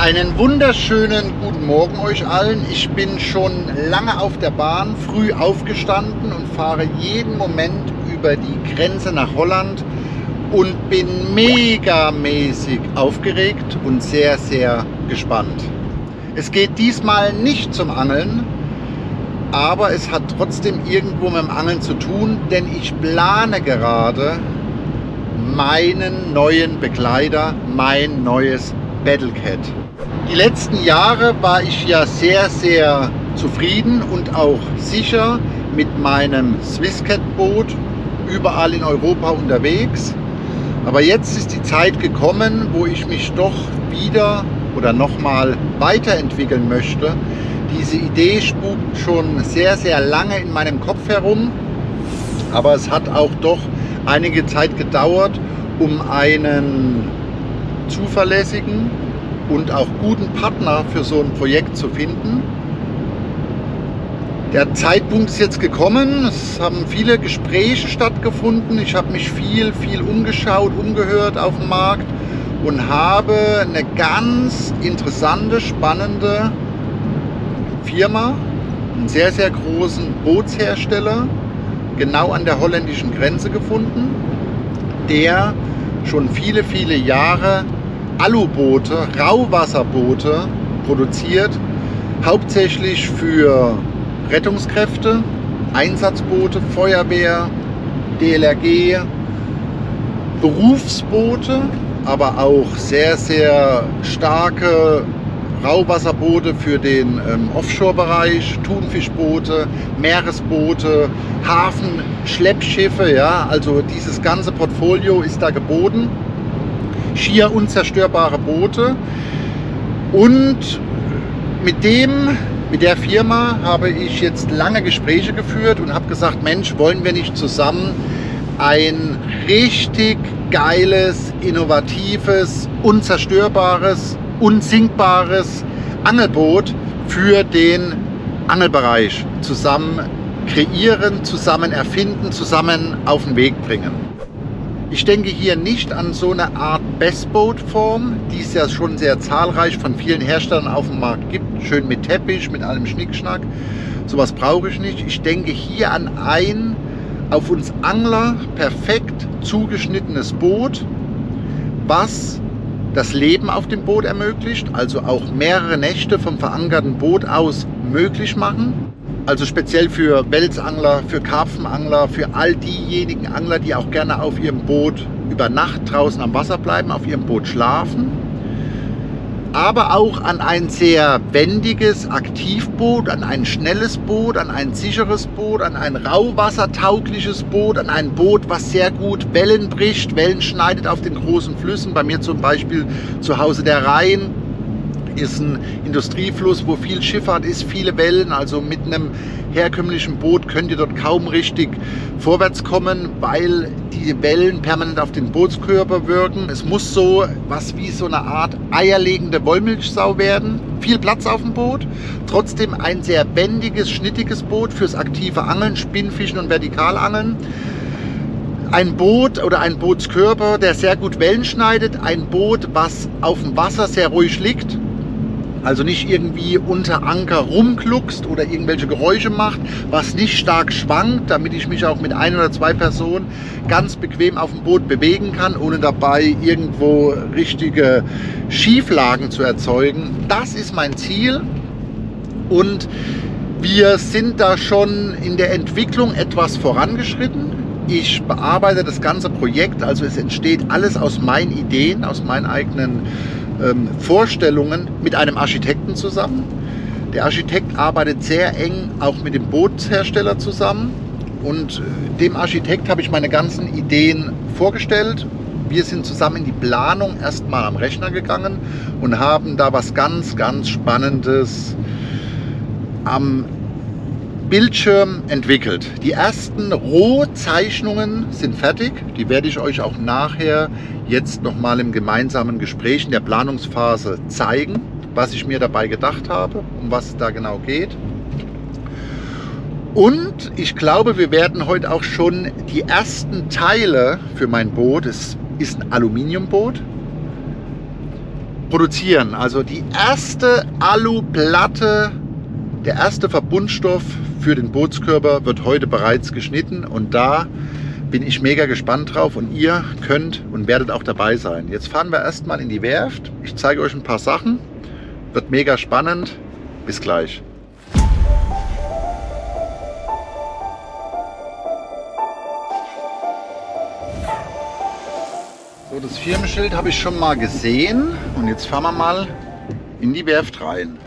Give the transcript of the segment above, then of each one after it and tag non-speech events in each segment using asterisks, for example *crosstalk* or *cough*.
Einen wunderschönen guten Morgen euch allen. Ich bin schon lange auf der Bahn, früh aufgestanden und fahre jeden Moment über die Grenze nach Holland und bin megamäßig aufgeregt und sehr, sehr gespannt. Es geht diesmal nicht zum Angeln, aber es hat trotzdem irgendwo mit dem Angeln zu tun, denn ich plane gerade meinen neuen Begleiter, mein neues Battlecat. Die letzten Jahre war ich ja sehr, sehr zufrieden und auch sicher mit meinem Swisscat Boot überall in Europa unterwegs. Aber jetzt ist die Zeit gekommen, wo ich mich doch wieder oder nochmal weiterentwickeln möchte. Diese Idee spukt schon sehr, sehr lange in meinem Kopf herum. Aber es hat auch doch einige Zeit gedauert, um einen zuverlässigen und auch guten Partner für so ein Projekt zu finden. Der Zeitpunkt ist jetzt gekommen. Es haben viele Gespräche stattgefunden. Ich habe mich viel, viel umgeschaut, umgehört auf dem Markt und habe eine ganz interessante, spannende Firma, einen sehr, sehr großen Bootshersteller, genau an der holländischen Grenze gefunden, der schon viele, viele Jahre Aluboote, Rauwasserboote produziert, hauptsächlich für Rettungskräfte, Einsatzboote, Feuerwehr, DLRG, Berufsboote, aber auch sehr, sehr starke Rauwasserboote für den ähm, Offshore-Bereich, Thunfischboote, Meeresboote, Hafen, Schleppschiffe, ja, also dieses ganze Portfolio ist da geboten. Schier unzerstörbare Boote und mit dem mit der Firma habe ich jetzt lange Gespräche geführt und habe gesagt, Mensch, wollen wir nicht zusammen ein richtig geiles, innovatives, unzerstörbares, unsinkbares Angelboot für den Angelbereich zusammen kreieren, zusammen erfinden, zusammen auf den Weg bringen. Ich denke hier nicht an so eine Art Bestboat-Form, die es ja schon sehr zahlreich von vielen Herstellern auf dem Markt gibt. Schön mit Teppich, mit allem Schnickschnack. Sowas brauche ich nicht. Ich denke hier an ein auf uns Angler perfekt zugeschnittenes Boot, was das Leben auf dem Boot ermöglicht, also auch mehrere Nächte vom verankerten Boot aus möglich machen also speziell für Welsangler, für Karpfenangler, für all diejenigen Angler, die auch gerne auf ihrem Boot über Nacht draußen am Wasser bleiben, auf ihrem Boot schlafen. Aber auch an ein sehr wendiges Aktivboot, an ein schnelles Boot, an ein sicheres Boot, an ein rauwassertaugliches Boot, an ein Boot, was sehr gut Wellen bricht, Wellen schneidet auf den großen Flüssen. Bei mir zum Beispiel zu Hause der Rhein, ist ein Industriefluss, wo viel Schifffahrt ist, viele Wellen. Also mit einem herkömmlichen Boot könnt ihr dort kaum richtig vorwärts kommen, weil die Wellen permanent auf den Bootskörper wirken. Es muss so was wie so eine Art eierlegende Wollmilchsau werden. Viel Platz auf dem Boot. Trotzdem ein sehr bändiges, schnittiges Boot fürs aktive Angeln, Spinnfischen und Vertikalangeln ein Boot oder ein Bootskörper, der sehr gut Wellen schneidet, ein Boot, was auf dem Wasser sehr ruhig liegt, also nicht irgendwie unter Anker rumkluckst oder irgendwelche Geräusche macht, was nicht stark schwankt, damit ich mich auch mit ein oder zwei Personen ganz bequem auf dem Boot bewegen kann, ohne dabei irgendwo richtige Schieflagen zu erzeugen. Das ist mein Ziel und wir sind da schon in der Entwicklung etwas vorangeschritten. Ich bearbeite das ganze Projekt, also es entsteht alles aus meinen Ideen, aus meinen eigenen ähm, Vorstellungen mit einem Architekten zusammen. Der Architekt arbeitet sehr eng auch mit dem Bootshersteller zusammen und äh, dem Architekt habe ich meine ganzen Ideen vorgestellt. Wir sind zusammen in die Planung erstmal am Rechner gegangen und haben da was ganz, ganz Spannendes am Bildschirm entwickelt. Die ersten Rohzeichnungen sind fertig. Die werde ich euch auch nachher jetzt nochmal im gemeinsamen Gespräch in der Planungsphase zeigen, was ich mir dabei gedacht habe, um was es da genau geht. Und ich glaube, wir werden heute auch schon die ersten Teile für mein Boot, es ist ein Aluminiumboot, produzieren. Also die erste Aluplatte, der erste Verbundstoff für den Bootskörper wird heute bereits geschnitten und da bin ich mega gespannt drauf und ihr könnt und werdet auch dabei sein. Jetzt fahren wir erstmal in die Werft. Ich zeige euch ein paar Sachen. Wird mega spannend. Bis gleich. So, das Firmenschild habe ich schon mal gesehen und jetzt fahren wir mal in die Werft rein.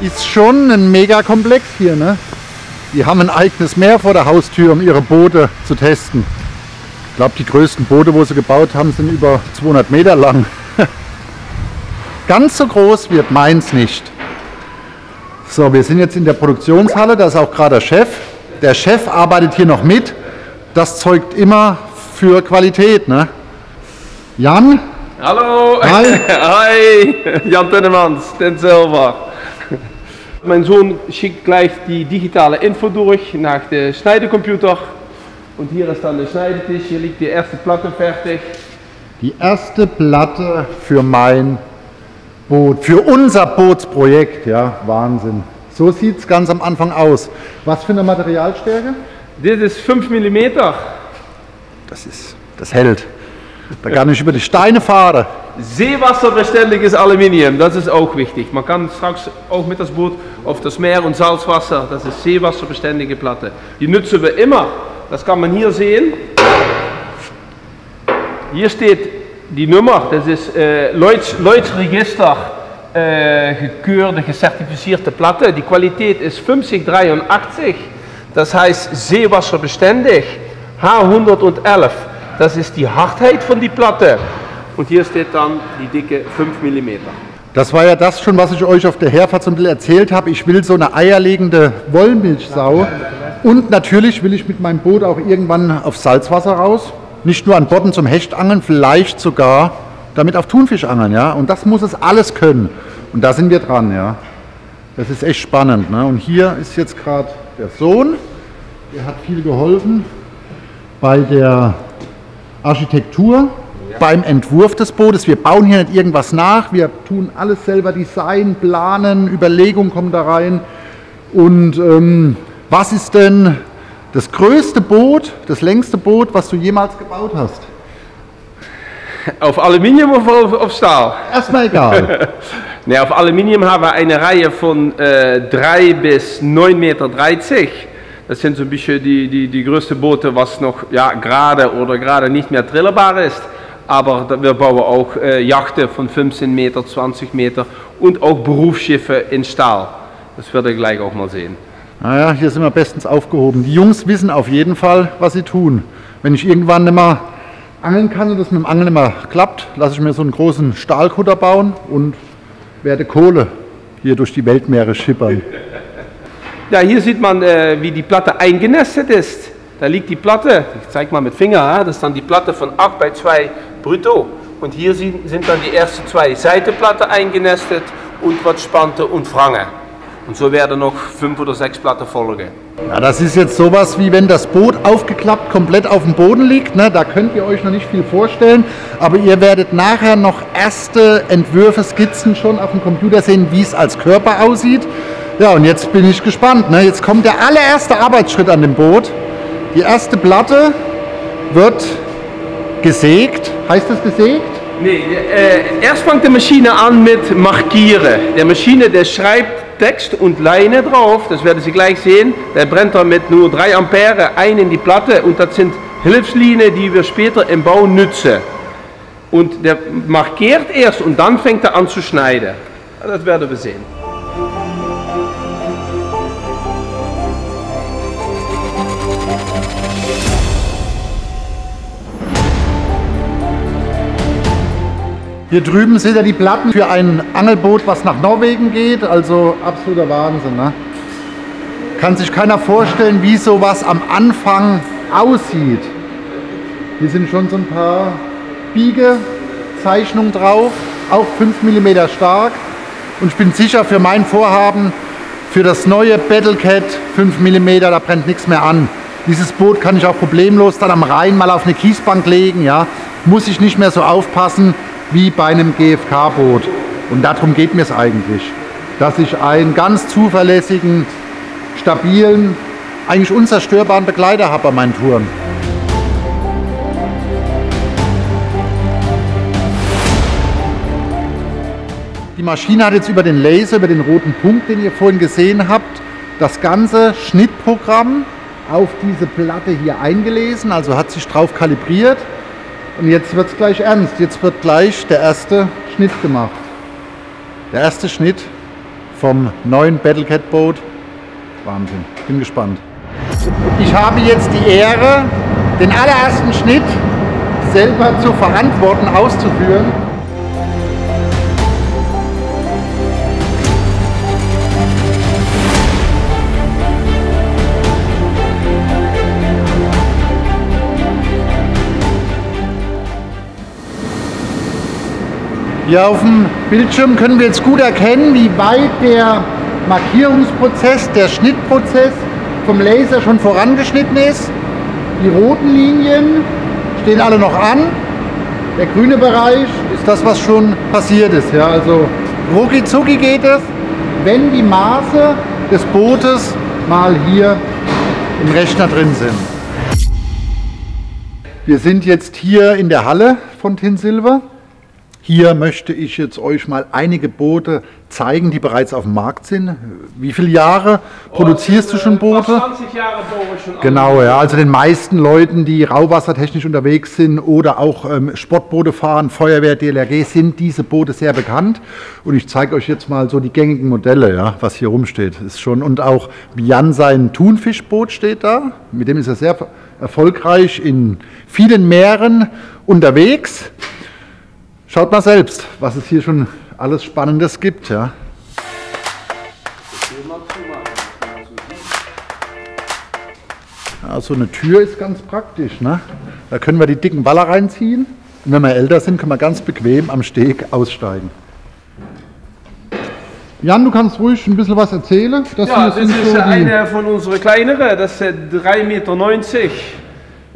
Ist schon ein Megakomplex hier. Ne? Die haben ein eigenes Meer vor der Haustür, um ihre Boote zu testen. Ich glaube, die größten Boote, wo sie gebaut haben, sind über 200 Meter lang. *laughs* Ganz so groß wird meins nicht. So, wir sind jetzt in der Produktionshalle, da ist auch gerade der Chef. Der Chef arbeitet hier noch mit. Das zeugt immer für Qualität. Ne? Jan? Hallo! Hi! *laughs* Hi! Jan Tennemans, den Silver. Mein Sohn schickt gleich die digitale Info durch nach der Schneidecomputer. Und hier ist dann der Schneidetisch. Hier liegt die erste Platte fertig. Die erste Platte für mein Boot, für unser Bootsprojekt. Ja, Wahnsinn. So sieht es ganz am Anfang aus. Was für eine Materialstärke? Das ist 5 mm. Das ist, das hält. Da kann ich über die Steine fahren. Seewasserbeständiges Aluminium, das ist auch wichtig. Man kann straks auch mit das Boot auf das Meer und Salzwasser, das ist seewasserbeständige Platte. Die nutzen wir immer. Das kann man hier sehen. Hier steht die Nummer, das ist äh, Lloyds, Lloyds Register äh, gekeurde, gezertifizierte Platte. Die Qualität ist 5083, das heißt seewasserbeständig. H111, das ist die Hardheit von die Platte. Und hier steht dann die dicke 5 mm. Das war ja das schon, was ich euch auf der Herfahrt ein bisschen erzählt habe. Ich will so eine eierlegende Wollmilchsau. Und natürlich will ich mit meinem Boot auch irgendwann auf Salzwasser raus. Nicht nur an Bodden zum Hechtangeln, vielleicht sogar damit auf Thunfisch angeln. Ja? Und das muss es alles können. Und da sind wir dran. Ja? Das ist echt spannend. Ne? Und hier ist jetzt gerade der Sohn. Der hat viel geholfen bei der Architektur beim Entwurf des Bootes. Wir bauen hier nicht irgendwas nach, wir tun alles selber Design, planen, Überlegungen kommen da rein. Und ähm, was ist denn das größte Boot, das längste Boot, was du jemals gebaut hast? *laughs* Auf Aluminium of auf, auf Stahl? Erstmal egal. *laughs* nee, auf Aluminium haben wir eine Reihe von äh, 3 bis 9,30 Meter. Das sind so ein bisschen die, die, die größte Boote, was noch ja, gerade oder gerade nicht mehr trillerbar ist aber wir bauen auch äh, Yachten von 15 Meter, 20 Meter und auch Berufsschiffe in Stahl. Das werdet ihr gleich auch mal sehen. Naja, hier sind wir bestens aufgehoben. Die Jungs wissen auf jeden Fall, was sie tun. Wenn ich irgendwann nicht mehr angeln kann und das mit dem Angeln nicht mehr klappt, lasse ich mir so einen großen Stahlkutter bauen und werde Kohle hier durch die Weltmeere schippern. *laughs* Ja, hier sieht man, äh, wie die Platte eingenestet ist. Da liegt die Platte, ich zeige mal mit Finger, das ist dann die Platte von 8 bei 2 brutto. Und hier sind, dann die ersten zwei Seitenplatten eingenestet und was Spante und Frange. Und so werden noch fünf oder sechs Platten folgen. Ja, das ist jetzt sowas wie wenn das Boot aufgeklappt komplett auf dem Boden liegt. Ne? Da könnt ihr euch noch nicht viel vorstellen. Aber ihr werdet nachher noch erste Entwürfe, Skizzen schon auf dem Computer sehen, wie es als Körper aussieht. Ja, und jetzt bin ich gespannt. Ne? Jetzt kommt der allererste Arbeitsschritt an dem Boot. Die erste Platte wird gesägt. Heißt das gesägt? Nee, äh, erst fängt die Maschine an mit Markieren. Der Maschine, der schreibt Text und Leine drauf, das werden Sie gleich sehen. Der brennt dann mit nur 3 Ampere ein in die Platte und das sind Hilfslinien, die wir später im Bau nutzen. Und der markiert erst und dann fängt er an zu schneiden. Das werden wir sehen. Hier drüben seht ihr die Platten für ein Angelboot, was nach Norwegen geht. Also absoluter Wahnsinn. Ne? Kann sich keiner vorstellen, wie sowas am Anfang aussieht. Hier sind schon so ein paar Biegezeichnungen drauf, auch 5 mm stark. Und ich bin sicher für mein Vorhaben, für das neue Battlecat 5 mm, da brennt nichts mehr an. Dieses Boot kann ich auch problemlos dann am Rhein mal auf eine Kiesbank legen. Ja. Muss ich nicht mehr so aufpassen wie bei einem GFK-Boot. Und darum geht mir es eigentlich. Dass ich einen ganz zuverlässigen, stabilen, eigentlich unzerstörbaren Begleiter habe bei meinen Touren. Die Maschine hat jetzt über den Laser, über den roten Punkt, den ihr vorhin gesehen habt, das ganze Schnittprogramm auf diese Platte hier eingelesen, also hat sich drauf kalibriert. Und jetzt wird es gleich ernst. Jetzt wird gleich der erste Schnitt gemacht. Der erste Schnitt vom neuen Battlecat Boot. Wahnsinn. Bin gespannt. Ich habe jetzt die Ehre, den allerersten Schnitt selber zu verantworten, auszuführen. Hier auf dem Bildschirm können wir jetzt gut erkennen, wie weit der Markierungsprozess, der Schnittprozess vom Laser schon vorangeschnitten ist. Die roten Linien stehen alle noch an. Der grüne Bereich ist das, was schon passiert ist. Ja, also rucki zucki geht es, wenn die Maße des Bootes mal hier im Rechner drin sind. Wir sind jetzt hier in der Halle von Tinsilver. Hier möchte ich jetzt euch mal einige Boote zeigen, die bereits auf dem Markt sind. Wie viele Jahre produzierst oh, du schon Boote? 20 Jahre ich schon. Genau, ja. Also den meisten Leuten, die rauwassertechnisch unterwegs sind oder auch ähm, Sportboote fahren, Feuerwehr, DLRG, sind diese Boote sehr bekannt. Und ich zeige euch jetzt mal so die gängigen Modelle, ja, was hier rumsteht. Ist schon und auch Jan sein Thunfischboot steht da. Mit dem ist er sehr erfolgreich in vielen Meeren unterwegs. Schaut mal selbst, was es hier schon alles Spannendes gibt. Ja. Also eine Tür ist ganz praktisch. Ne? Da können wir die dicken Waller reinziehen. Und wenn wir älter sind, können wir ganz bequem am Steg aussteigen. Jan, du kannst ruhig ein bisschen was erzählen. Das ja, das ist so eine von unseren kleineren, das ist 3,90 Meter.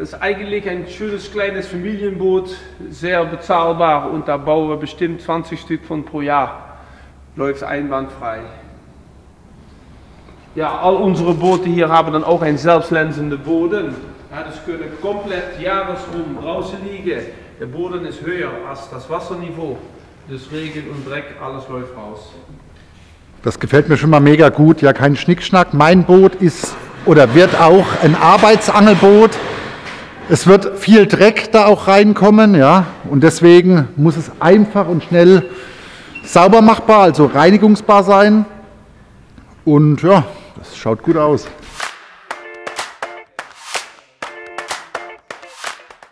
Das ist eigentlich ein schönes kleines Familienboot, sehr bezahlbar und da bauen wir bestimmt 20 Stück von pro Jahr. Läuft einwandfrei. Ja, all unsere Boote hier haben dann auch einen selbstlensenden Boden. Ja, das können komplett jahresrum draußen liegen. Der Boden ist höher als das Wasserniveau. Das Regen und Dreck, alles läuft raus. Das gefällt mir schon mal mega gut. Ja, kein Schnickschnack. Mein Boot ist oder wird auch ein Arbeitsangelboot. Es wird viel Dreck da auch reinkommen, ja, und deswegen muss es einfach und schnell sauber machbar, also reinigungsbar sein. Und ja, das schaut gut aus.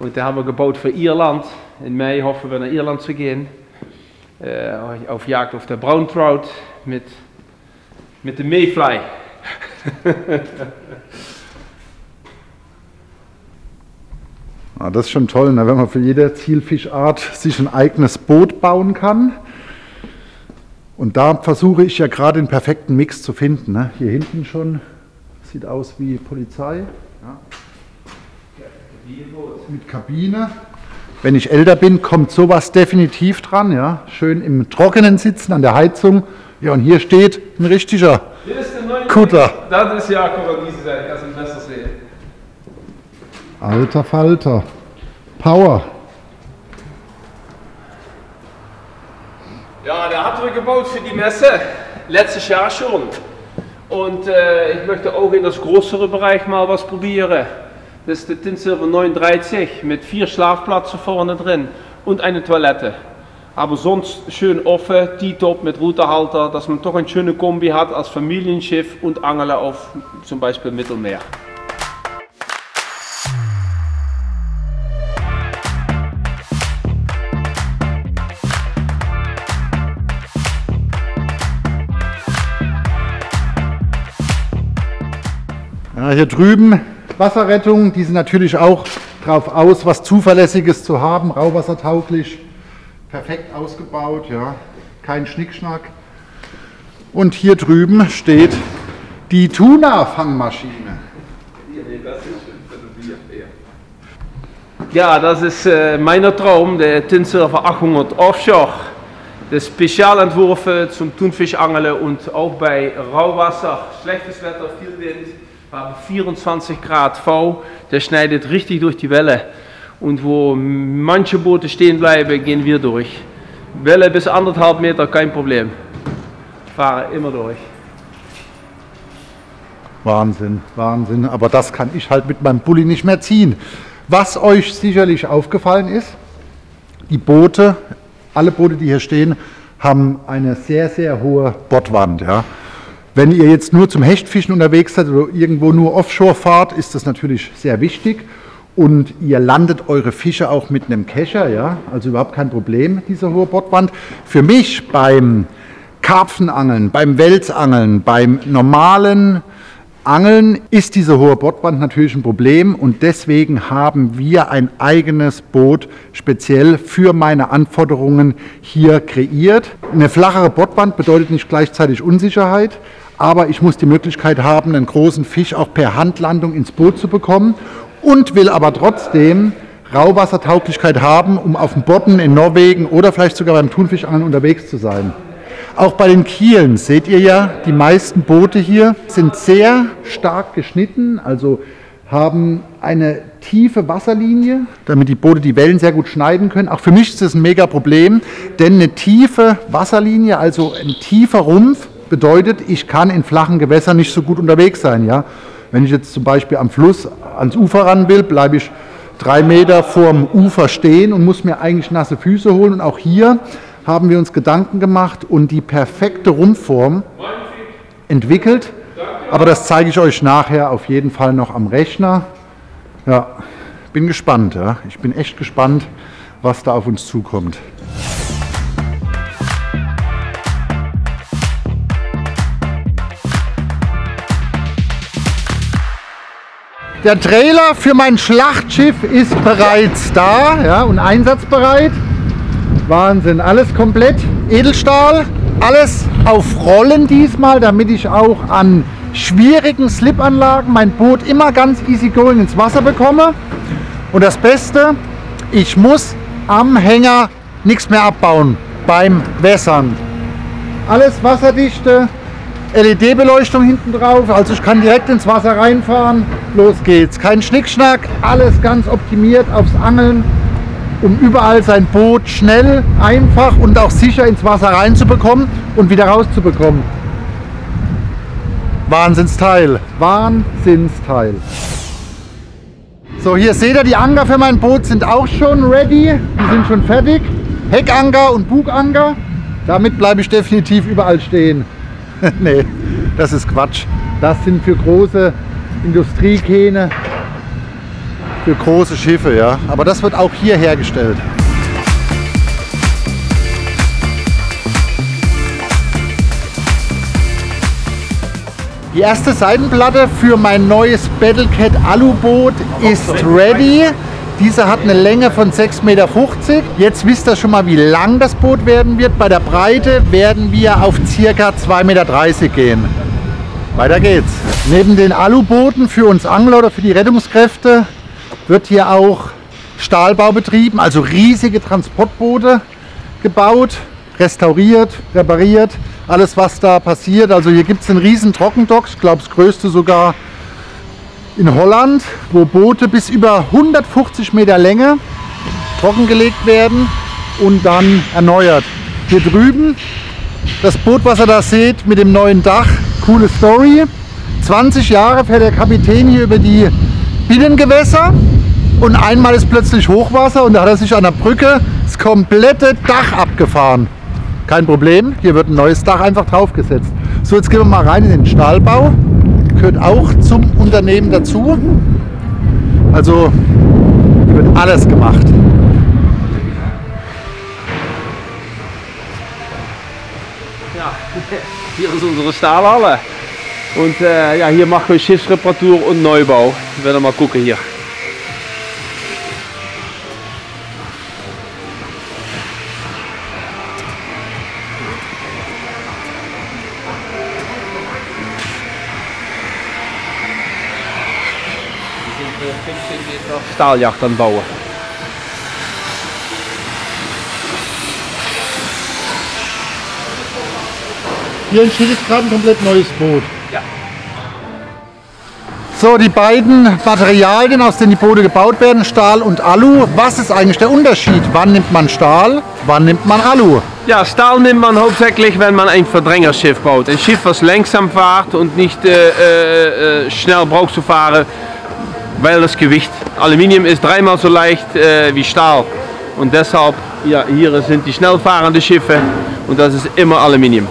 Und da haben wir gebaut für Irland. In Mai hoffen wir nach Irland zu gehen. Äh, auf Jagd auf der Brauntrout mit, mit dem Mayfly. *laughs* Ja, das ist schon toll, ne, wenn man für jede Zielfischart sich ein eigenes Boot bauen kann. Und da versuche ich ja gerade den perfekten Mix zu finden. Ne? Hier hinten schon sieht aus wie Polizei. Ja. Mit Kabine. Wenn ich älter bin, kommt sowas definitiv dran. Ja? Schön im Trockenen sitzen an der Heizung. Ja, und hier steht ein richtiger Kutter. Das ist ja diese Seite, kannst du besser sehen. Alter Falter. Power. Ja, der hat wir gebaut für die Messe. Letztes Jahr schon. Und äh, ich möchte auch in das größere Bereich mal was probieren. Das ist der Tinsilver 930 mit vier Schlafplätzen vorne drin und eine Toilette. Aber sonst schön offen, T-Top mit Routerhalter, dass man doch eine schöne Kombi hat als Familienschiff und Angler auf zum Beispiel Mittelmeer. Hier drüben Wasserrettung, die sind natürlich auch darauf aus, was Zuverlässiges zu haben, rauwassertauglich, perfekt ausgebaut, ja, kein Schnickschnack. Und hier drüben steht die Tuna-Fangmaschine. Ja, das ist äh, mein Traum, der Tinsurfer 800 Offshore. Der Spezialentwürfe zum Thunfischangeln und auch bei Rauwasser, schlechtes Wetter, viel Wind, wir haben 24 Grad V, der schneidet richtig durch die Welle. Und wo manche Boote stehen bleiben, gehen wir durch. Welle bis anderthalb Meter, kein Problem. Fahren immer durch. Wahnsinn, Wahnsinn. Aber das kann ich halt mit meinem Bulli nicht mehr ziehen. Was euch sicherlich aufgefallen ist, die Boote, alle Boote, die hier stehen, haben eine sehr, sehr hohe Bordwand. Ja. Wenn ihr jetzt nur zum Hechtfischen unterwegs seid oder irgendwo nur Offshore fahrt, ist das natürlich sehr wichtig. Und ihr landet eure Fische auch mit einem Kescher, ja, also überhaupt kein Problem, diese hohe Bordwand. Für mich beim Karpfenangeln, beim Welsangeln, beim normalen Angeln ist diese hohe Bordwand natürlich ein Problem und deswegen haben wir ein eigenes Boot speziell für meine Anforderungen hier kreiert. Eine flachere Bordwand bedeutet nicht gleichzeitig Unsicherheit, aber ich muss die Möglichkeit haben, einen großen Fisch auch per Handlandung ins Boot zu bekommen und will aber trotzdem Rauwassertauglichkeit haben, um auf dem Bodden in Norwegen oder vielleicht sogar beim Thunfischangeln unterwegs zu sein. Auch bei den Kielen seht ihr ja, die meisten Boote hier sind sehr stark geschnitten, also haben eine tiefe Wasserlinie, damit die Boote die Wellen sehr gut schneiden können. Auch für mich ist das ein mega Problem, denn eine tiefe Wasserlinie, also ein tiefer Rumpf, bedeutet, ich kann in flachen Gewässern nicht so gut unterwegs sein. Ja? Wenn ich jetzt zum Beispiel am Fluss ans Ufer ran will, bleibe ich drei Meter vorm Ufer stehen und muss mir eigentlich nasse Füße holen. Und auch hier haben wir uns Gedanken gemacht und die perfekte Rumpfform entwickelt. Aber das zeige ich euch nachher auf jeden Fall noch am Rechner. Ja, bin gespannt. Ja. Ich bin echt gespannt, was da auf uns zukommt. Der Trailer für mein Schlachtschiff ist bereits da ja, und einsatzbereit. Wahnsinn, alles komplett Edelstahl, alles auf Rollen diesmal, damit ich auch an schwierigen Slipanlagen mein Boot immer ganz easy going ins Wasser bekomme. Und das Beste, ich muss am Hänger nichts mehr abbauen beim Wässern. Alles wasserdichte, LED-Beleuchtung hinten drauf, also ich kann direkt ins Wasser reinfahren. Los geht's. Kein Schnickschnack, alles ganz optimiert aufs Angeln um überall sein Boot schnell, einfach und auch sicher ins Wasser reinzubekommen und wieder rauszubekommen. Wahnsinnsteil, Wahnsinnsteil. So, hier seht ihr, die Anker für mein Boot sind auch schon ready. Die sind schon fertig. Heckanker und Buganker. Damit bleibe ich definitiv überall stehen. *laughs* nee, das ist Quatsch. Das sind für große Industriekähne für große Schiffe, ja. Aber das wird auch hier hergestellt. Die erste Seitenplatte für mein neues Battlecat Aluboot ist ready. Diese hat eine Länge von 6,50 Meter. Jetzt wisst ihr schon mal, wie lang das Boot werden wird. Bei der Breite werden wir auf ca. 2,30 Meter gehen. Weiter geht's. Neben den Alubooten für uns Angler oder für die Rettungskräfte wird hier auch Stahlbau betrieben, also riesige Transportboote gebaut, restauriert, repariert, alles was da passiert. Also hier gibt es einen riesen Trockendock, ich glaube das größte sogar in Holland, wo Boote bis über 150 Meter Länge trockengelegt werden und dann erneuert. Hier drüben das Boot, was ihr da seht, mit dem neuen Dach, coole Story. 20 Jahre fährt der Kapitän hier über die Binnengewässer und einmal ist plötzlich Hochwasser und da hat er sich an der Brücke das komplette Dach abgefahren. Kein Problem, hier wird ein neues Dach einfach draufgesetzt. So, jetzt gehen wir mal rein in den Stahlbau. Gehört auch zum Unternehmen dazu. Also wird alles gemacht. Ja, *laughs* hier ist unsere Stahlhalle. Und äh, ja, hier machen wir Schiffsreparatur und Neubau. Wir werden mal gucken hier. staaljacht aan het. Hier entsteht jetzt gerade ein komplett neues Boot. Ja. So, die beiden Materialien, aus denen die Boote gebaut werden, Stahl und Alu. Was ist eigentlich der Unterschied? Wann nimmt man Stahl, wann nimmt man Alu? Ja, Stahl nimmt man hauptsächlich, wenn man ein Verdrängerschiff baut. Ein Schiff, was langsam fährt und nicht äh, äh, äh schnell braucht zu fahren, weil das Gewicht. Aluminium ist dreimal so leicht äh, wie Stahl. Und deshalb, ja, hier sind die schnell fahrenden Schiffe und das ist immer Aluminium.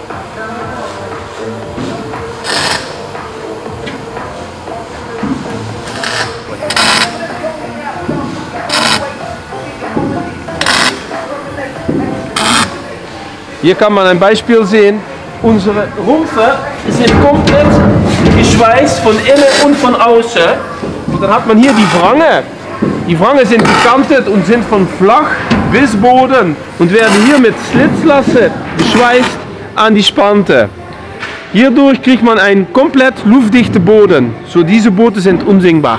Hier kann man ein Beispiel sehen. Unsere Rumpfe sind komplett geschweißt von innen und von außen. Dann hat man hier die Wrange. Die Wrange sind gekantet und sind von flach bis Boden und werden hier mit Slitzlasse geschweißt an die Spante. Hierdurch kriegt man einen komplett luftdichten Boden. So diese Boote sind unsinkbar.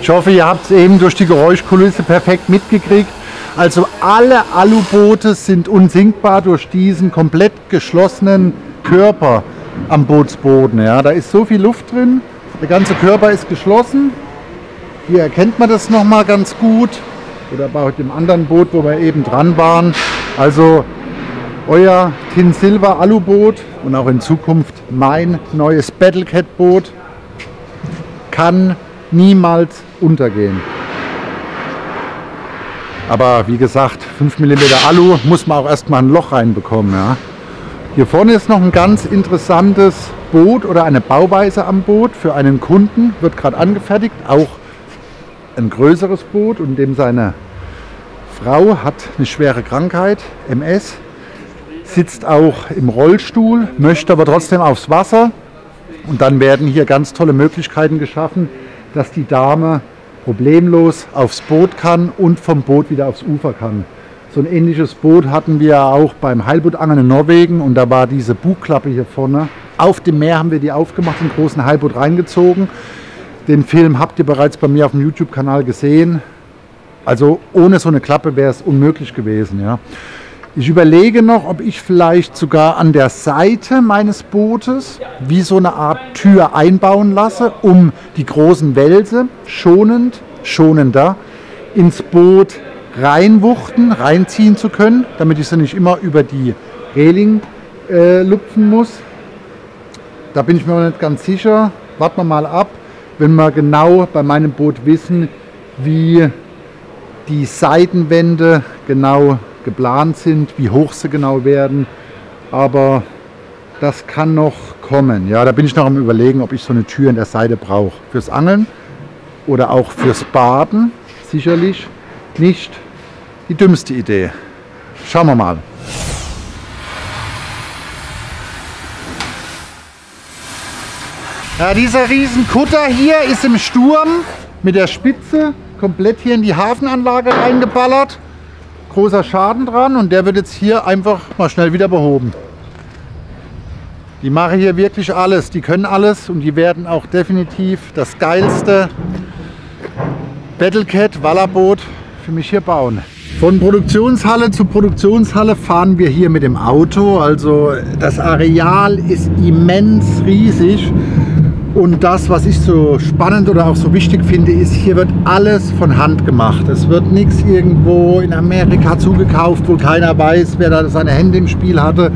Ich hoffe, ihr habt es eben durch die Geräuschkulisse perfekt mitgekriegt. Also alle Aluboote sind unsinkbar durch diesen komplett geschlossenen Körper am Bootsboden. Ja. Da ist so viel Luft drin, der ganze Körper ist geschlossen. Hier erkennt man das nochmal ganz gut. Oder bei dem anderen Boot, wo wir eben dran waren. Also euer Tin Silver Aluboot und auch in Zukunft mein neues Battlecat Boot kann niemals untergehen. Aber wie gesagt, 5 mm Alu muss man auch erstmal ein Loch reinbekommen. Ja. Hier vorne ist noch ein ganz interessantes Boot oder eine Bauweise am Boot für einen Kunden. Wird gerade angefertigt, auch ein größeres Boot, in dem seine Frau hat eine schwere Krankheit, MS, sitzt auch im Rollstuhl, möchte aber trotzdem aufs Wasser. Und dann werden hier ganz tolle Möglichkeiten geschaffen, dass die Dame problemlos aufs Boot kann und vom Boot wieder aufs Ufer kann. So ein ähnliches Boot hatten wir auch beim Heilbootangeln in Norwegen und da war diese Bugklappe hier vorne. Auf dem Meer haben wir die aufgemacht, den großen Heilboot reingezogen. Den Film habt ihr bereits bei mir auf dem YouTube-Kanal gesehen. Also ohne so eine Klappe wäre es unmöglich gewesen. Ja. Ich überlege noch, ob ich vielleicht sogar an der Seite meines Bootes wie so eine Art Tür einbauen lasse, um die großen Wälse schonend, schonender ins Boot reinwuchten, reinziehen zu können, damit ich sie nicht immer über die Reling äh, lupfen muss. Da bin ich mir noch nicht ganz sicher. Warten wir mal ab, wenn wir genau bei meinem Boot wissen, wie die Seitenwände genau geplant sind, wie hoch sie genau werden. Aber das kann noch kommen. Ja, da bin ich noch am überlegen, ob ich so eine Tür in der Seite brauche. Fürs Angeln oder auch fürs Baden sicherlich nicht die dümmste Idee. Schauen wir mal. Ja, dieser Riesenkutter hier ist im Sturm mit der Spitze komplett hier in die Hafenanlage reingeballert großer Schaden dran und der wird jetzt hier einfach mal schnell wieder behoben. Die machen hier wirklich alles, die können alles und die werden auch definitiv das geilste Battlecat Wallerboot für mich hier bauen. Von Produktionshalle zu Produktionshalle fahren wir hier mit dem Auto. Also das Areal ist immens riesig und das, was ich so spannend oder auch so wichtig finde, ist, hier wird alles von Hand gemacht. Es wird nichts irgendwo in Amerika zugekauft, wo keiner weiß, wer da seine Hände im Spiel hatte.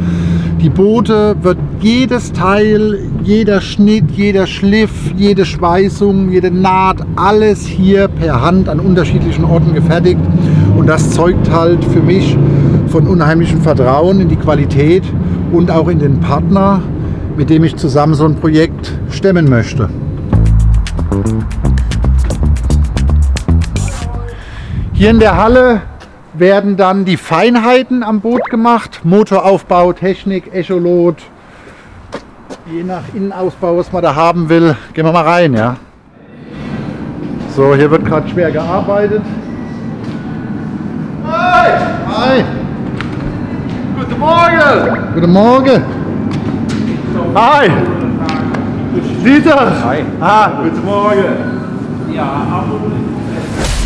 Die Boote wird jedes Teil, jeder Schnitt, jeder Schliff, jede Schweißung, jede Naht, alles hier per Hand an unterschiedlichen Orten gefertigt. Und das zeugt halt für mich von unheimlichem Vertrauen in die Qualität und auch in den Partner, mit dem ich zusammen so ein Projekt stemmen möchte. Hier in der Halle werden dann die Feinheiten am Boot gemacht. Motoraufbau, Technik, Echolot. Je nach Innenausbau, was man da haben will. Gehen wir mal rein, ja. So, hier wird gerade schwer gearbeitet. Hi! Hi! Guten Morgen! Guten Morgen! Hi! Dieter! Hi! Ah, guten Morgen! Ja,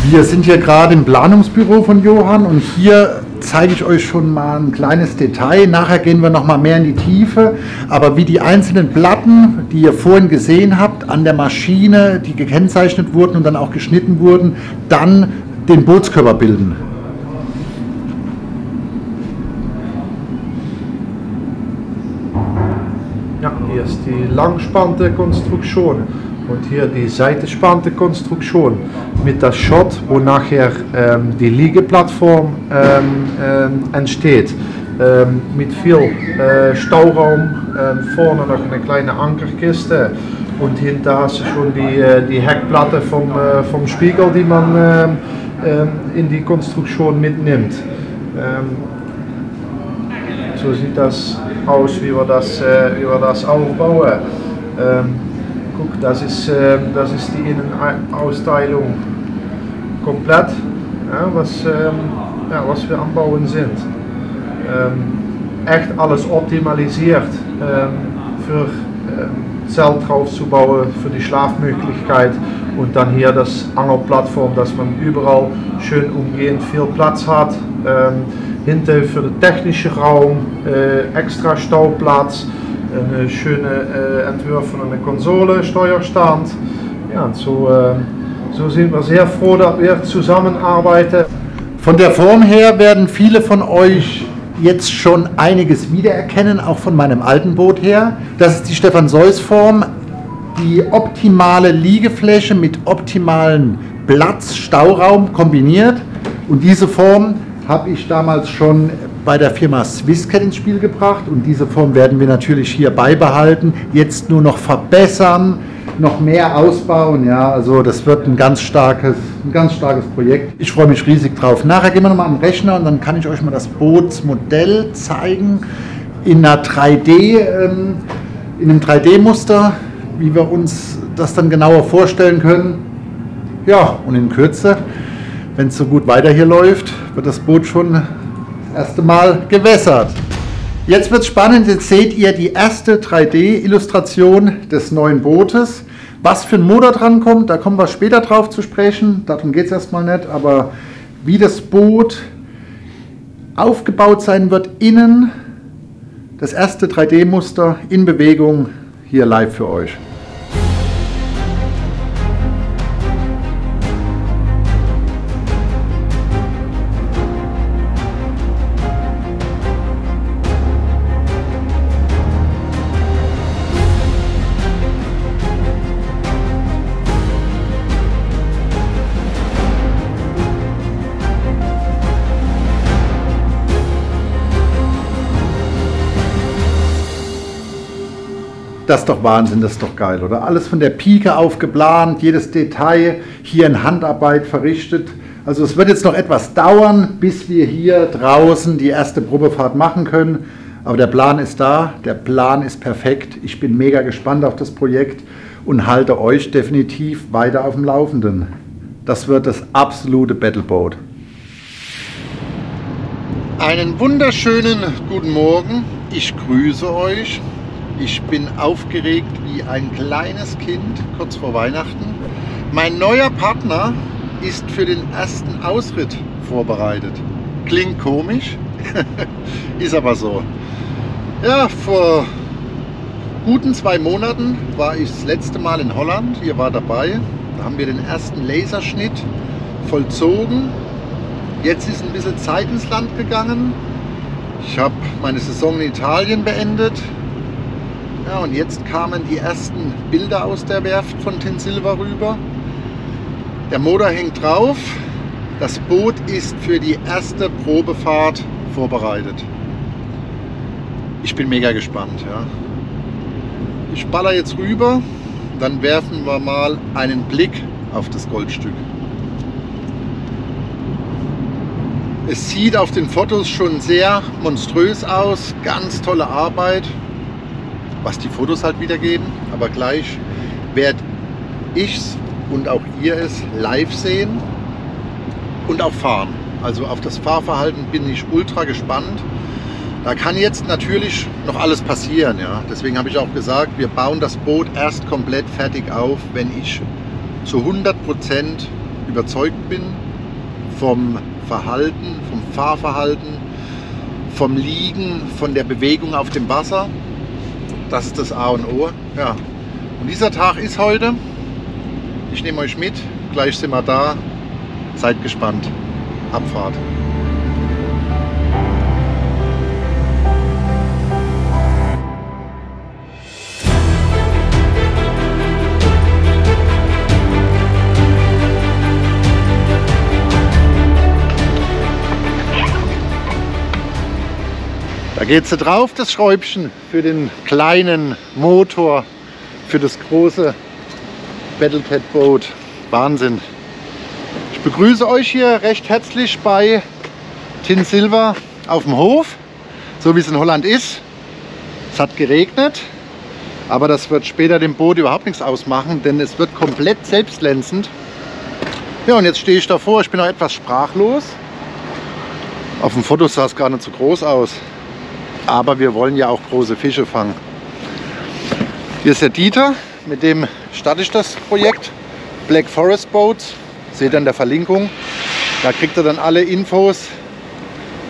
Wir sind hier gerade im Planungsbüro von Johann und hier zeige ich euch schon mal ein kleines Detail. Nachher gehen wir noch mal mehr in die Tiefe. Aber wie die einzelnen Platten, die ihr vorhin gesehen habt, an der Maschine, die gekennzeichnet wurden und dann auch geschnitten wurden, dann den Bootskörper bilden. Ja, hier ist die langspannte Konstruktion und hier die seitenspannte Konstruktion mit der Shot, wo nachher ähm, die Liegeplattform ähm, ähm, entsteht. Ähm, mit viel äh, Stauraum, ähm, vorne noch eine kleine Ankerkiste und hinter hast du schon die, äh, die Heckplatte vom, äh, vom Spiegel, die man ähm, in die Konstruktion mitnimmt. Ähm, so sieht das aus, wie wir das, äh, wie wir das aufbauen. Ähm, guck, das ist, äh, das ist die Innenausteilung komplett, ja, was, ähm, ja, was wir am Bauen sind. Ähm, echt alles optimalisiert ähm, für ähm, Zelt drauf zu bauen, für die Schlafmöglichkeit und dann hier das Angelplattform, dass man überall schön umgehend viel Platz hat. Ähm, hinter für den technischen Raum äh, extra Stauplatz, eine schöne äh, Entwürfe von einer Konsole, Steuerstand. Ja, so, äh, so sind wir sehr froh, dass wir zusammenarbeiten. Von der Form her werden viele von euch jetzt schon einiges wiedererkennen, auch von meinem alten Boot her. Das ist die Stefan Seuss Form, die optimale Liegefläche mit optimalen Platz, Stauraum kombiniert. Und diese Form habe ich damals schon bei der Firma Swisscat ins Spiel gebracht und diese Form werden wir natürlich hier beibehalten, jetzt nur noch verbessern, noch mehr ausbauen. Ja, also das wird ein ganz starkes, ein ganz starkes Projekt. Ich freue mich riesig drauf. Nachher gehen wir nochmal am Rechner und dann kann ich euch mal das Bootsmodell zeigen in einer 3D, ähm, in einem 3D-Muster, wie wir uns das dann genauer vorstellen können. Ja, und in Kürze, wenn es so gut weiter hier läuft, wird das Boot schon das erste Mal gewässert. Jetzt wird es spannend, jetzt seht ihr die erste 3D-Illustration des neuen Bootes. Was für ein Motor dran kommt, da kommen wir später drauf zu sprechen, darum geht es erstmal nicht, aber wie das Boot aufgebaut sein wird innen, das erste 3D-Muster in Bewegung hier live für euch. Das ist doch Wahnsinn, das ist doch geil, oder? Alles von der Pike auf geplant, jedes Detail hier in Handarbeit verrichtet. Also es wird jetzt noch etwas dauern, bis wir hier draußen die erste Probefahrt machen können. Aber der Plan ist da, der Plan ist perfekt. Ich bin mega gespannt auf das Projekt und halte euch definitiv weiter auf dem Laufenden. Das wird das absolute Battleboat. Einen wunderschönen guten Morgen. Ich grüße euch. Ich bin aufgeregt wie ein kleines Kind kurz vor Weihnachten. Mein neuer Partner ist für den ersten Ausritt vorbereitet. Klingt komisch, *laughs* ist aber so. Ja, vor guten zwei Monaten war ich das letzte Mal in Holland. Ihr war dabei. Da haben wir den ersten Laserschnitt vollzogen. Jetzt ist ein bisschen Zeit ins Land gegangen. Ich habe meine Saison in Italien beendet, ja, und jetzt kamen die ersten Bilder aus der Werft von Tensilva rüber. Der Motor hängt drauf. Das Boot ist für die erste Probefahrt vorbereitet. Ich bin mega gespannt. Ja. Ich baller jetzt rüber, dann werfen wir mal einen Blick auf das Goldstück. Es sieht auf den Fotos schon sehr monströs aus, ganz tolle Arbeit was die Fotos halt wiedergeben. Aber gleich werde ich es und auch ihr es live sehen und auch fahren. Also auf das Fahrverhalten bin ich ultra gespannt. Da kann jetzt natürlich noch alles passieren. Ja. Deswegen habe ich auch gesagt, wir bauen das Boot erst komplett fertig auf, wenn ich zu 100% überzeugt bin vom Verhalten, vom Fahrverhalten, vom Liegen, von der Bewegung auf dem Wasser. Das ist das A und O. Ja. Und dieser Tag ist heute. Ich nehme euch mit. Gleich sind wir da. Seid gespannt. Abfahrt. Da geht sie drauf, das Schräubchen für den kleinen Motor, für das große Battlecat Boat. Wahnsinn. Ich begrüße euch hier recht herzlich bei Tin Silver auf dem Hof, so wie es in Holland ist. Es hat geregnet, aber das wird später dem Boot überhaupt nichts ausmachen, denn es wird komplett selbstlänzend. Ja, und jetzt stehe ich davor, ich bin noch etwas sprachlos. Auf dem Foto sah es gar nicht so groß aus. Aber wir wollen ja auch große Fische fangen. Hier ist der Dieter, mit dem starte ich das Projekt. Black Forest Boats, seht ihr in der Verlinkung. Da kriegt ihr dann alle Infos,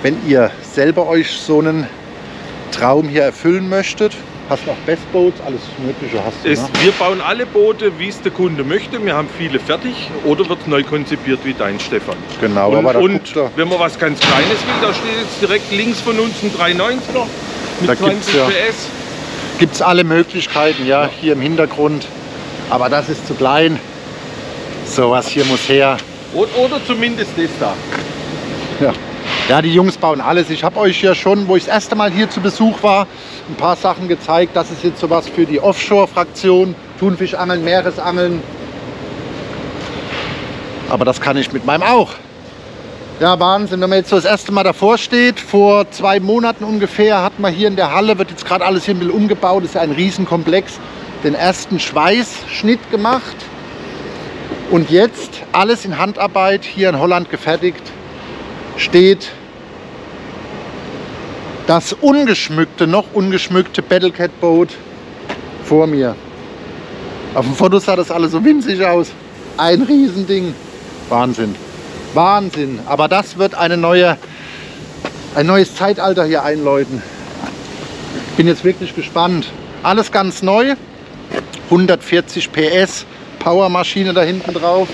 wenn ihr selber euch so einen Traum hier erfüllen möchtet. Hast noch Best Boats, alles Mögliche hast du. Es, Ne? wir bauen alle Boote, wie es der Kunde möchte. Wir haben viele fertig oder wird neu konzipiert wie dein Stefan. Genau, und aber da und wenn man was ganz Kleines will, da steht jetzt direkt links von uns ein 390er mit Da gibt's 20 ja- PS. Gibt es alle Möglichkeiten, ja, hier im Hintergrund. Aber das ist zu klein. Sowas hier muss her. Oder, oder zumindest das da. Ja. ja, die Jungs bauen alles. Ich habe euch ja schon, wo ich das erste Mal hier zu Besuch war, ein paar Sachen gezeigt. Das ist jetzt sowas für die Offshore-Fraktion. Thunfischangeln, Meeresangeln. Aber das kann ich mit meinem auch. Ja, Wahnsinn, wenn man jetzt so das erste Mal davor steht. Vor zwei Monaten ungefähr hat man hier in der Halle, wird jetzt gerade alles hier ein bisschen umgebaut. Ist ja ein Riesenkomplex. Den ersten Schweißschnitt gemacht. Und jetzt alles in Handarbeit hier in Holland gefertigt steht das ungeschmückte, noch ungeschmückte Battlecat Boot vor mir. Auf dem Foto sah das alles so winzig aus. Ein Riesending. Wahnsinn. Wahnsinn. Aber das wird eine neue, ein neues Zeitalter hier einläuten. Bin jetzt wirklich gespannt. Alles ganz neu. 140 PS Powermaschine da hinten drauf.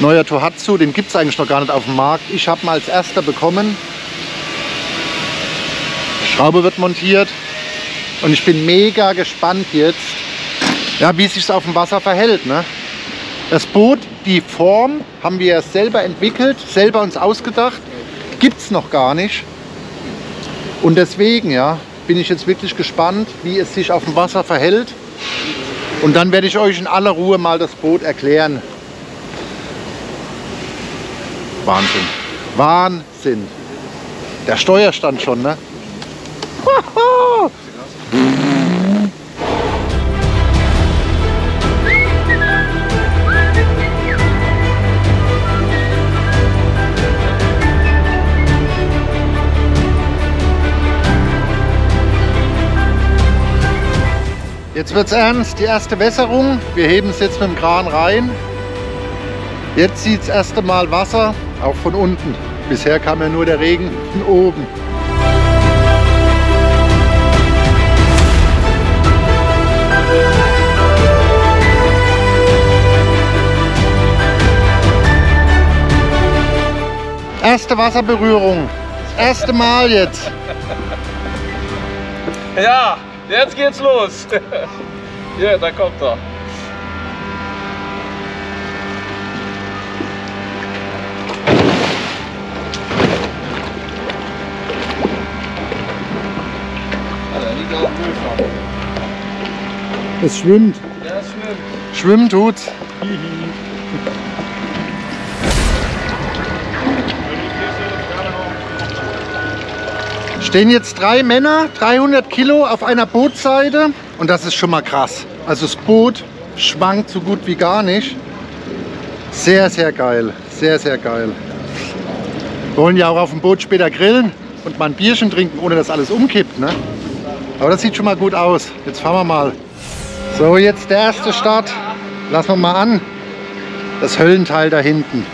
Neuer Tohatsu, den gibt es eigentlich noch gar nicht auf dem Markt. Ich habe ihn als erster bekommen. Schraube wird montiert und ich bin mega gespannt jetzt, ja, wie sich es auf dem Wasser verhält. Ne? Das Boot, die Form haben wir selber entwickelt, selber uns ausgedacht, gibt es noch gar nicht. Und deswegen ja, bin ich jetzt wirklich gespannt, wie es sich auf dem Wasser verhält. Und dann werde ich euch in aller Ruhe mal das Boot erklären. Wahnsinn. Wahnsinn. Der Steuerstand schon, ne? Jetzt wird's ernst, die erste Wässerung. Wir heben es jetzt mit dem Kran rein. Jetzt sieht das erste Mal Wasser, auch von unten. Bisher kam ja nur der Regen von oben. Erste Wasserberührung. Das erste Mal jetzt. Ja, jetzt geht's los. *laughs* ja, da kommt er. Es schwimmt. Ja, schwimmt. Schwimmen tut's. *laughs* Stehen jetzt drei Männer, 300 Kilo auf einer Bootseite und das ist schon mal krass. Also das Boot schwankt so gut wie gar nicht. Sehr, sehr geil. Sehr, sehr geil. Wir wollen ja auch auf dem Boot später grillen und mal ein Bierchen trinken, ohne dass alles umkippt. Ne? Aber das sieht schon mal gut aus. Jetzt fahren wir mal. So, jetzt der erste Start. Lassen wir mal an. Das Höllenteil da hinten.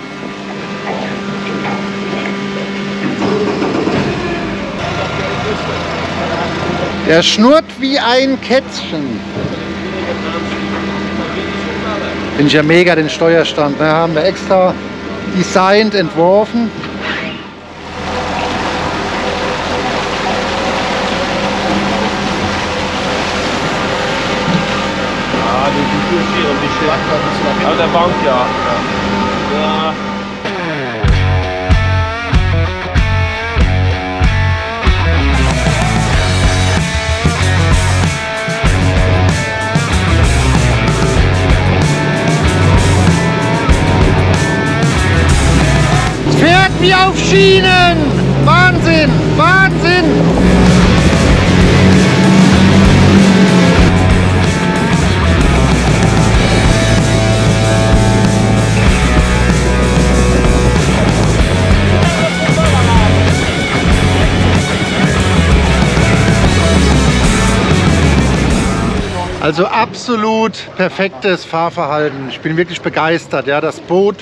Der schnurrt wie ein Kätzchen. Finde ich ja mega den Steuerstand. Ne? Haben wir extra designt, entworfen. Ja, die hier und die stehen. An der Bank, ja. ja. Auf Schienen. Wahnsinn, Wahnsinn. Also absolut perfektes Fahrverhalten. Ich bin wirklich begeistert. Ja, das Boot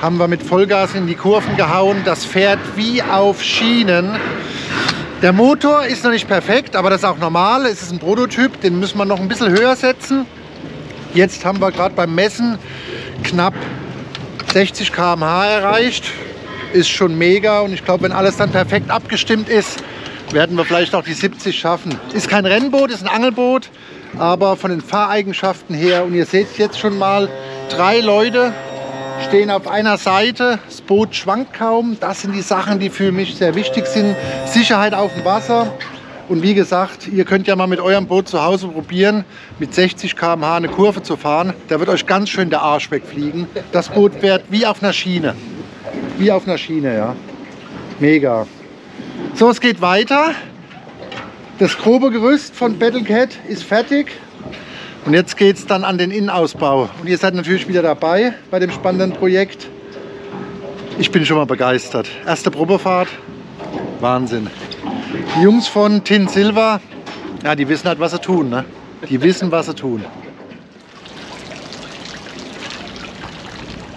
haben wir mit Vollgas in die Kurven gehauen. Das fährt wie auf Schienen. Der Motor ist noch nicht perfekt, aber das ist auch normal. Es ist ein Prototyp, den müssen wir noch ein bisschen höher setzen. Jetzt haben wir gerade beim Messen knapp 60 km/h erreicht. Ist schon mega und ich glaube, wenn alles dann perfekt abgestimmt ist, werden wir vielleicht auch die 70 schaffen. Ist kein Rennboot, ist ein Angelboot, aber von den Fahreigenschaften her und ihr seht jetzt schon mal, drei Leute stehen auf einer Seite, das Boot schwankt kaum. Das sind die Sachen, die für mich sehr wichtig sind. Sicherheit auf dem Wasser. Und wie gesagt, ihr könnt ja mal mit eurem Boot zu Hause probieren, mit 60 km/h eine Kurve zu fahren. Da wird euch ganz schön der Arsch wegfliegen. Das Boot fährt wie auf einer Schiene. Wie auf einer Schiene, ja. Mega. So, es geht weiter. Das grobe Gerüst von Battlecat ist fertig. Und jetzt geht es dann an den Innenausbau. Und ihr seid natürlich wieder dabei bei dem spannenden Projekt. Ich bin schon mal begeistert. Erste Probefahrt. Wahnsinn. Die Jungs von Tin Silver, ja, die wissen halt, was sie tun. Ne? Die wissen, was sie tun.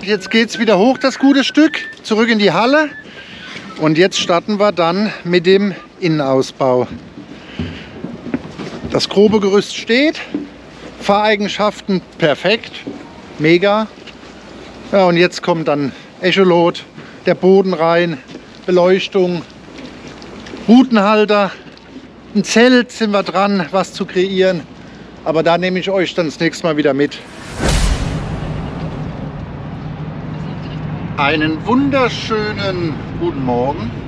Jetzt geht es wieder hoch, das gute Stück, zurück in die Halle. Und jetzt starten wir dann mit dem Innenausbau. Das grobe Gerüst steht, Fahreigenschaften perfekt, mega. Ja, und jetzt kommt dann Echolot, der Boden rein, Beleuchtung, Routenhalter, ein Zelt sind wir dran, was zu kreieren. Aber da nehme ich euch dann das nächste Mal wieder mit. Einen wunderschönen guten Morgen.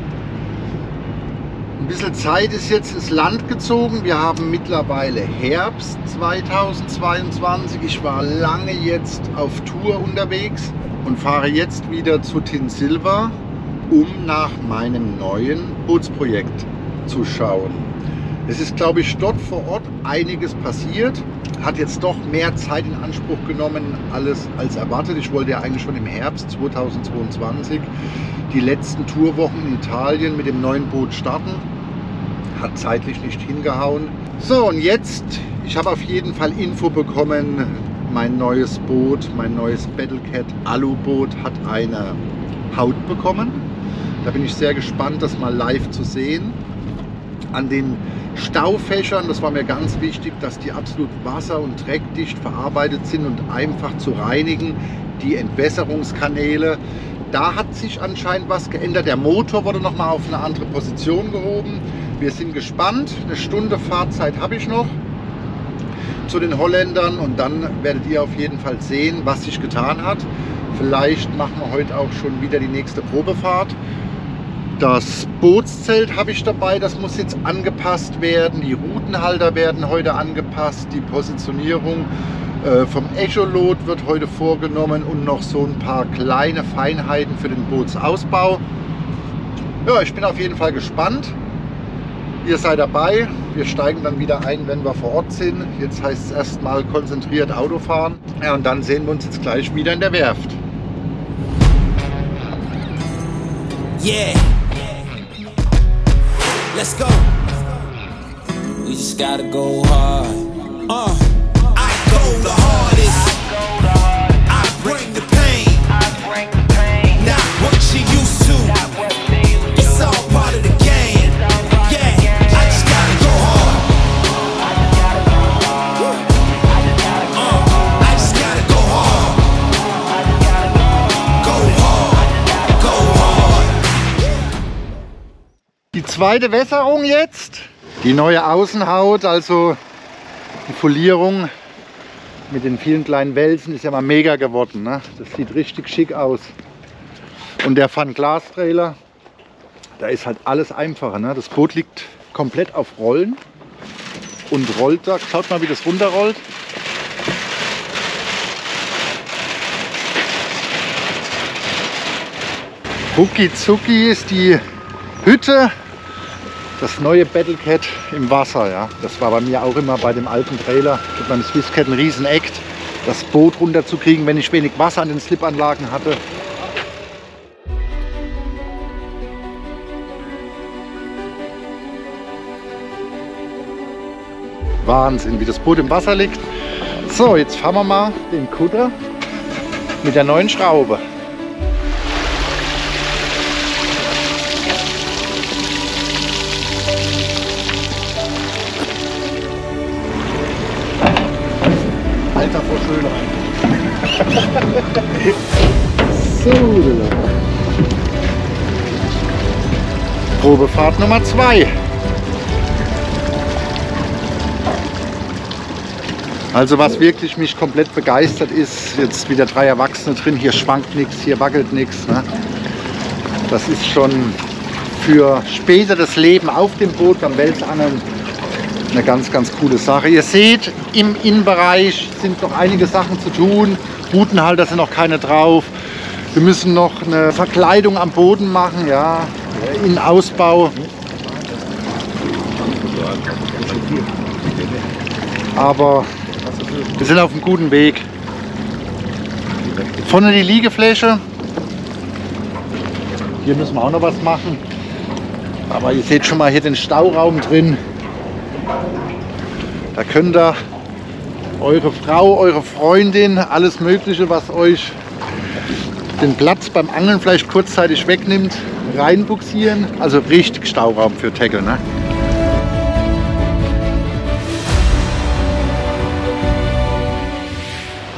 Ein bisschen Zeit ist jetzt ins Land gezogen. Wir haben mittlerweile Herbst 2022. Ich war lange jetzt auf Tour unterwegs und fahre jetzt wieder zu Tin Silver, um nach meinem neuen Bootsprojekt zu schauen. Es ist, glaube ich, dort vor Ort einiges passiert. Hat jetzt doch mehr Zeit in Anspruch genommen alles als erwartet. Ich wollte ja eigentlich schon im Herbst 2022 die letzten Tourwochen in Italien mit dem neuen Boot starten. Hat zeitlich nicht hingehauen. So, und jetzt, ich habe auf jeden Fall Info bekommen, mein neues Boot, mein neues Battlecat Aluboot hat eine Haut bekommen. Da bin ich sehr gespannt, das mal live zu sehen. An den Staufächern, das war mir ganz wichtig, dass die absolut wasser- und dreckdicht verarbeitet sind und einfach zu reinigen. Die Entwässerungskanäle, da hat sich anscheinend was geändert. Der Motor wurde nochmal auf eine andere Position gehoben. Wir sind gespannt. Eine Stunde Fahrzeit habe ich noch zu den Holländern und dann werdet ihr auf jeden Fall sehen, was sich getan hat. Vielleicht machen wir heute auch schon wieder die nächste Probefahrt. Das Bootszelt habe ich dabei, das muss jetzt angepasst werden. Die Routenhalter werden heute angepasst. Die Positionierung äh, vom Echolot wird heute vorgenommen und noch so ein paar kleine Feinheiten für den Bootsausbau. Ja, ich bin auf jeden Fall gespannt. Ihr seid dabei. Wir steigen dann wieder ein, wenn wir vor Ort sind. Jetzt heißt es erstmal konzentriert Autofahren. Ja, und dann sehen wir uns jetzt gleich wieder in der Werft. Yeah. Let's go. We just gotta go hard. Uh. Zweite Wässerung jetzt. Die neue Außenhaut, also die Folierung mit den vielen kleinen Wälzen ist ja mal mega geworden. Ne? Das sieht richtig schick aus. Und der Van Glas Trailer, da ist halt alles einfacher. Ne? Das Boot liegt komplett auf Rollen und rollt da. Schaut mal, wie das runterrollt. Rucki Zucki ist die Hütte, das neue Battlecat im Wasser. Ja. Das war bei mir auch immer bei dem alten Trailer mit meinem Swisscat ein Riesen-Act, das Boot runterzukriegen, wenn ich wenig Wasser an den Slipanlagen hatte. Wahnsinn, wie das Boot im Wasser liegt. So, jetzt fahren wir mal den Kutter mit der neuen Schraube. Probefahrt Nummer 2. Also was wirklich mich komplett begeistert ist, jetzt wieder drei Erwachsene drin, hier schwankt nichts, hier wackelt nichts. Ne? Das ist schon für später das Leben auf dem Boot beim Welsangeln eine ganz, ganz coole Sache. Ihr seht, im Innenbereich sind noch einige Sachen zu tun. Routenhalter sind noch keine drauf. Wir müssen noch eine Verkleidung am Boden machen, ja, Innenausbau. Aber wir sind auf einem guten Weg. Vorne die Liegefläche. Hier müssen wir auch noch was machen. Aber ihr seht schon mal hier den Stauraum drin. Da könnt ihr eure Frau, eure Freundin, alles Mögliche, was euch den Platz beim Angeln vielleicht kurzzeitig wegnimmt, reinbuxieren. Also richtig Stauraum für Tackle. Ne?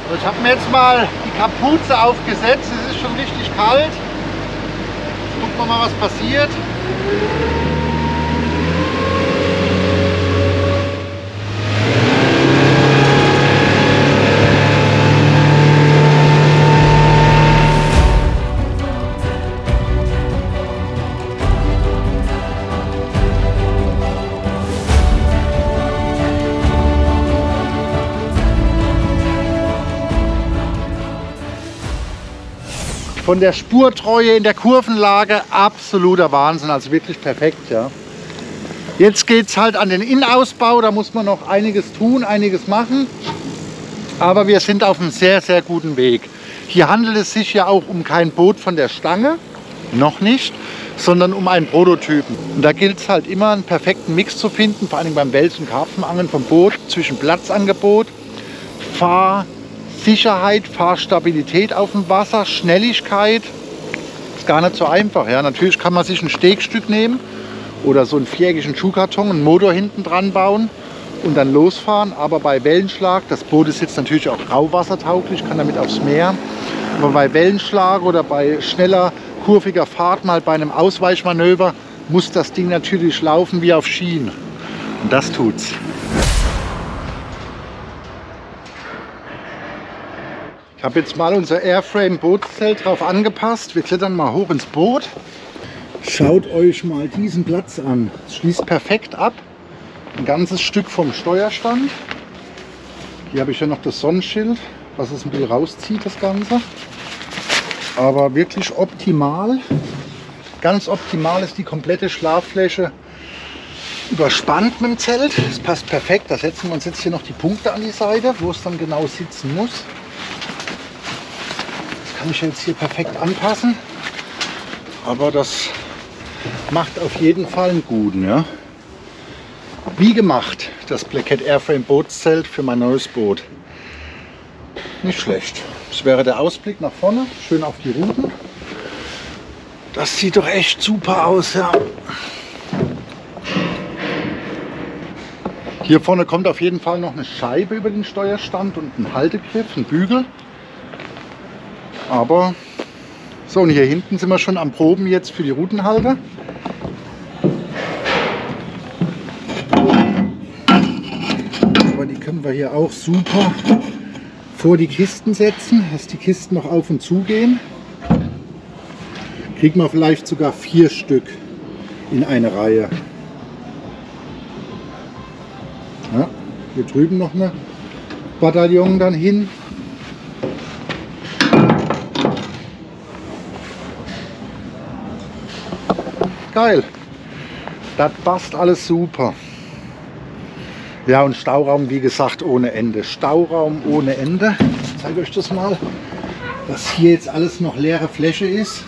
So, ich habe mir jetzt mal die Kapuze aufgesetzt. Es ist schon richtig kalt. Jetzt gucken wir mal, was passiert. Von der Spurtreue in der Kurvenlage absoluter Wahnsinn, also wirklich perfekt. Ja. Jetzt geht es halt an den Innenausbau, da muss man noch einiges tun, einiges machen. Aber wir sind auf einem sehr, sehr guten Weg. Hier handelt es sich ja auch um kein Boot von der Stange, noch nicht, sondern um einen Prototypen. Und da gilt es halt immer, einen perfekten Mix zu finden, vor allem beim Wels- und Karpfenangeln vom Boot, zwischen Platzangebot, Fahrsicherheit, Fahrstabilität auf dem Wasser, Schnelligkeit. Ist gar nicht so einfach. Ja. Natürlich kann man sich ein Stegstück nehmen oder so einen viereckigen Schuhkarton, einen Motor hinten dran bauen und dann losfahren. Aber bei Wellenschlag, das Boot ist jetzt natürlich auch grauwassertauglich, kann damit aufs Meer. Aber bei Wellenschlag oder bei schneller, kurviger Fahrt, mal bei einem Ausweichmanöver, muss das Ding natürlich laufen wie auf Schienen. Und das tut's. Ich habe jetzt mal unser Airframe Bootszelt drauf angepasst. Wir klettern mal hoch ins Boot. Schaut euch mal diesen Platz an. Es schließt perfekt ab. Ein ganzes Stück vom Steuerstand. Hier habe ich ja noch das Sonnenschild, was es ein bisschen rauszieht, das Ganze. Aber wirklich optimal. Ganz optimal ist die komplette Schlaffläche überspannt mit dem Zelt. Das passt perfekt. Da setzen wir uns jetzt hier noch die Punkte an die Seite, wo es dann genau sitzen muss. Kann ich jetzt hier perfekt anpassen. Aber das macht auf jeden Fall einen guten. Ja? Wie gemacht, das Blackhead Airframe Bootszelt für mein neues Boot. Nicht schlecht. Das wäre der Ausblick nach vorne, schön auf die Routen. Das sieht doch echt super aus, ja. Hier vorne kommt auf jeden Fall noch eine Scheibe über den Steuerstand und ein Haltegriff, ein Bügel. Aber so, und hier hinten sind wir schon am Proben jetzt für die Routenhalter. Aber die können wir hier auch super vor die Kisten setzen, dass die Kisten noch auf und zu gehen. Kriegt man vielleicht sogar vier Stück in eine Reihe. Ja, hier drüben noch eine Bataillon dann hin. Geil. Das passt alles super. Ja, und Stauraum, wie gesagt, ohne Ende. Stauraum ohne Ende. Ich zeige euch das mal, dass hier jetzt alles noch leere Fläche ist.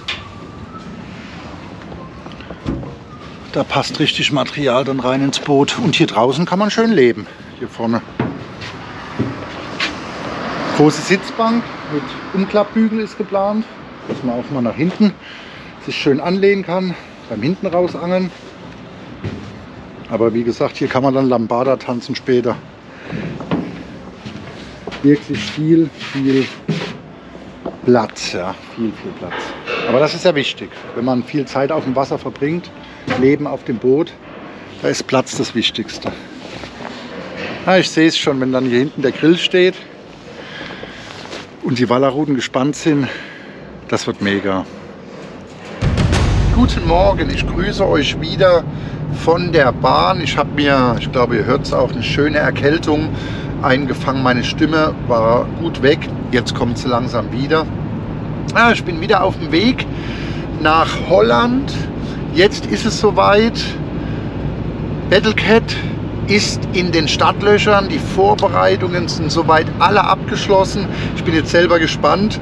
Da passt richtig Material dann rein ins Boot. Und hier draußen kann man schön leben. Hier vorne. Große Sitzbank mit Umklappbügel ist geplant, dass man auch mal nach hinten sich schön anlehnen kann, beim hinten rausangeln. Aber wie gesagt, hier kann man dann Lambada tanzen später. Wirklich viel, viel Platz, ja, viel, viel Platz. Aber das ist ja wichtig, wenn man viel Zeit auf dem Wasser verbringt, Leben auf dem Boot, da ist Platz das Wichtigste. Ja, ich sehe es schon, wenn dann hier hinten der Grill steht und die Wallerruten gespannt sind, das wird mega. Guten Morgen, ich grüße euch wieder von der Bahn. Ich habe mir, ich glaube ihr hört es auch, eine schöne Erkältung eingefangen. Meine Stimme war gut weg, jetzt kommt sie langsam wieder. Ja, ich bin wieder auf dem Weg nach Holland. Jetzt ist es soweit. Battlecat ist in den Stadtlöchern. Die Vorbereitungen sind soweit alle abgeschlossen. Ich bin jetzt selber gespannt,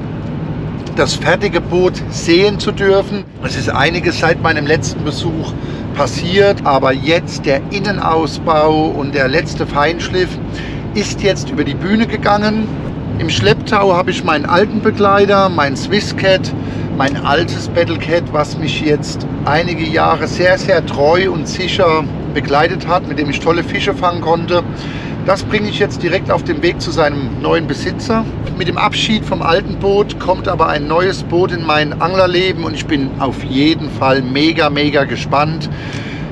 das fertige Boot sehen zu dürfen. Es ist einiges seit meinem letzten Besuch passiert, aber jetzt der Innenausbau und der letzte Feinschliff ist jetzt über die Bühne gegangen. Im Schlepptau habe ich meinen alten Begleiter, mein Swisscat, mein altes Battlecat, was mich jetzt einige Jahre sehr, sehr treu und sicher begleitet hat, mit dem ich tolle Fische fangen konnte. Das bringe ich jetzt direkt auf den Weg zu seinem neuen Besitzer. Mit dem Abschied vom alten Boot kommt aber ein neues Boot in mein Anglerleben und ich bin auf jeden Fall mega, mega gespannt.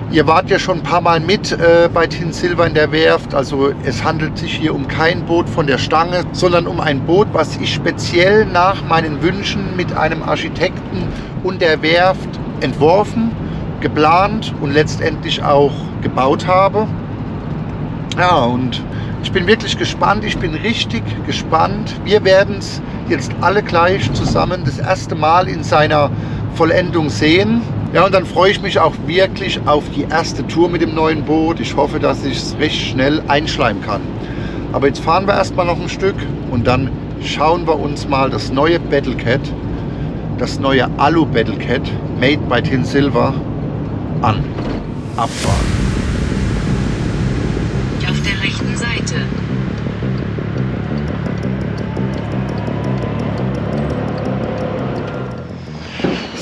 Ihr wart ja schon ein paar Mal mit äh, bei Tin Silver in der Werft. Also es handelt sich hier um kein Boot von der Stange, sondern um ein Boot, was ich speziell nach meinen Wünschen mit einem Architekten und der Werft entworfen, geplant und letztendlich auch gebaut habe. Ja, und ich bin wirklich gespannt. Ich bin richtig gespannt. Wir werden es jetzt alle gleich zusammen das erste Mal in seiner Vollendung sehen. Ja, und dann freue ich mich auch wirklich auf die erste Tour mit dem neuen Boot. Ich hoffe, dass ich es recht schnell einschleimen kann. Aber jetzt fahren wir erstmal noch ein Stück und dann schauen wir uns mal das neue Battlecat, das neue Alu Battlecat, made by Tin Silver, an. Abfahren.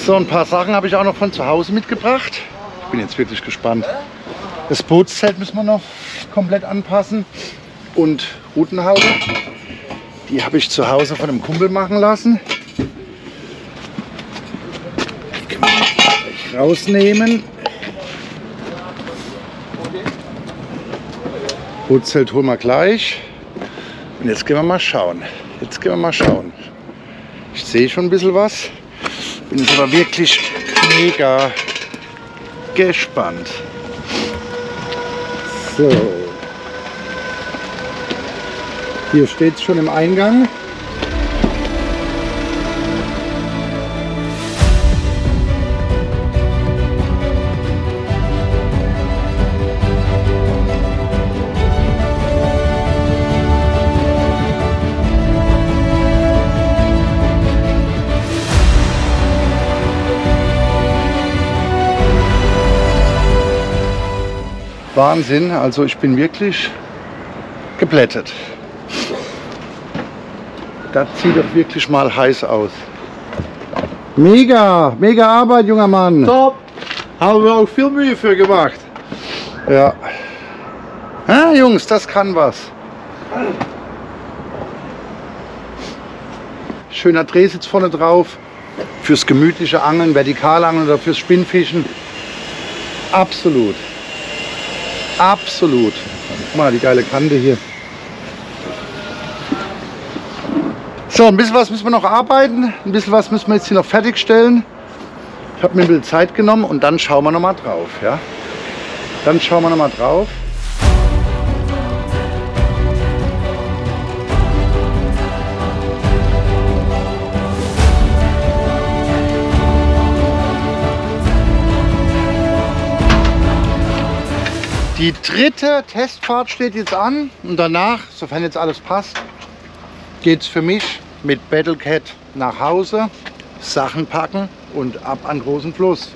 So, ein paar Sachen habe ich auch noch von zu Hause mitgebracht. Ich bin jetzt wirklich gespannt. Das Bootszelt müssen wir noch komplett anpassen. Und Routenhaube, die habe ich zu Hause von einem Kumpel machen lassen. Die können wir gleich rausnehmen. Bootzelt holen wir gleich. Und jetzt gehen wir mal schauen. Jetzt gehen wir mal schauen. Ich sehe schon ein bisschen was. Bin jetzt aber wirklich mega gespannt. So. Hier steht es schon im Eingang. Wahnsinn, also ich bin wirklich geplättet. Das sieht doch wirklich mal heiß aus. Mega, mega Arbeit, junger Mann. Top! Haben wir auch viel Mühe für gemacht. Ja. Ja, Jungs, das kann was. Schöner Drehsitz vorne drauf. Fürs gemütliche Angeln, Vertikalangeln oder fürs Spinnfischen. Absolut. Absolut. Guck mal, die geile Kante hier. So, ein bisschen was müssen wir noch arbeiten. Ein bisschen was müssen wir jetzt hier noch fertigstellen. Ich habe mir ein bisschen Zeit genommen und dann schauen wir noch mal drauf. Ja? Dann schauen wir noch mal drauf. Die dritte Testfahrt steht jetzt an und danach, sofern jetzt alles passt, geht es für mich mit Battlecat nach Hause, Sachen packen und ab an großen Fluss.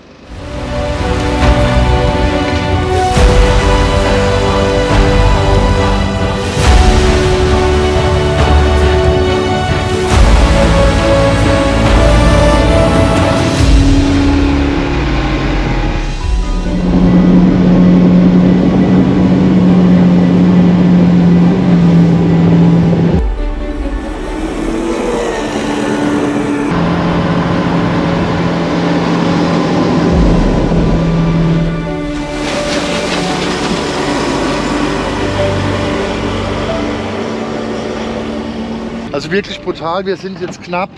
Also wirklich brutal. Wir sind jetzt knapp